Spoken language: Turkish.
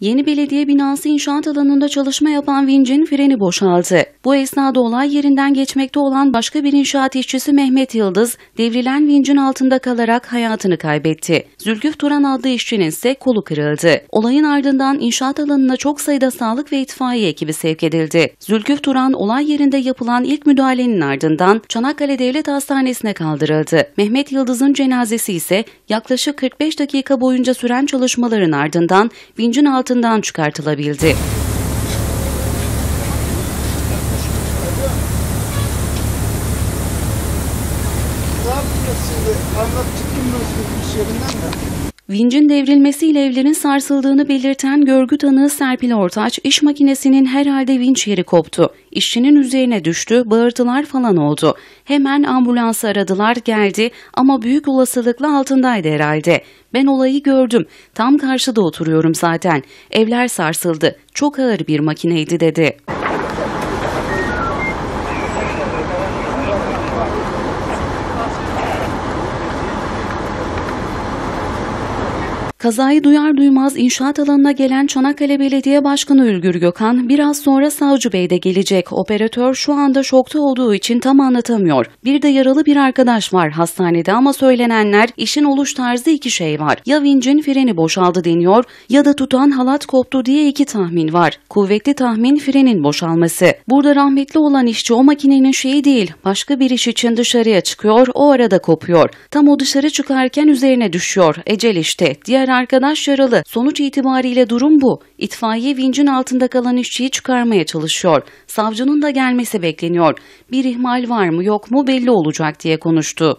Yeni belediye binası inşaat alanında çalışma yapan vincin freni boşaldı. Bu esnada olay yerinden geçmekte olan başka bir inşaat işçisi Mehmet Yıldız, devrilen vincin altında kalarak hayatını kaybetti. Zülküf Turan adlı işçinin ise kolu kırıldı. Olayın ardından inşaat alanına çok sayıda sağlık ve itfaiye ekibi sevk edildi. Zülküf Turan olay yerinde yapılan ilk müdahalenin ardından Çanakkale Devlet Hastanesi'ne kaldırıldı. Mehmet Yıldız'ın cenazesi ise yaklaşık 45 dakika boyunca süren çalışmaların ardından vincin altında altından çıkartılabildi. Ne yapacağız şimdi? Anlat çıktım ben iş yerinden de. Vincin devrilmesiyle evlerin sarsıldığını belirten görgü tanığı Serpil Ortaç, iş makinesinin herhalde vinç yeri koptu. İşçinin üzerine düştü, bağırtılar falan oldu. Hemen ambulansı aradılar, geldi ama büyük olasılıkla altındaydı herhalde. Ben olayı gördüm. Tam karşıda oturuyorum zaten. Evler sarsıldı. Çok ağır bir makineydi dedi. Kazayı duyar duymaz inşaat alanına gelen Çanakkale Belediye Başkanı Ülgür Gökhan biraz sonra Savcı Bey de gelecek. Operatör şu anda şokta olduğu için tam anlatamıyor. Bir de yaralı bir arkadaş var hastanede ama söylenenler işin oluş tarzı iki şey var. Ya vincin freni boşaldı deniyor ya da tutan halat koptu diye iki tahmin var. Kuvvetli tahmin frenin boşalması. Burada rahmetli olan işçi o makinenin şeyi değil başka bir iş için dışarıya çıkıyor o arada kopuyor. Tam o dışarı çıkarken üzerine düşüyor. Ecel işte. Diğer arkadaş yaralı. Sonuç itibariyle durum bu. İtfaiye vincin altında kalan işçiyi çıkarmaya çalışıyor. Savcının da gelmesi bekleniyor. Bir ihmal var mı yok mu belli olacak diye konuştu.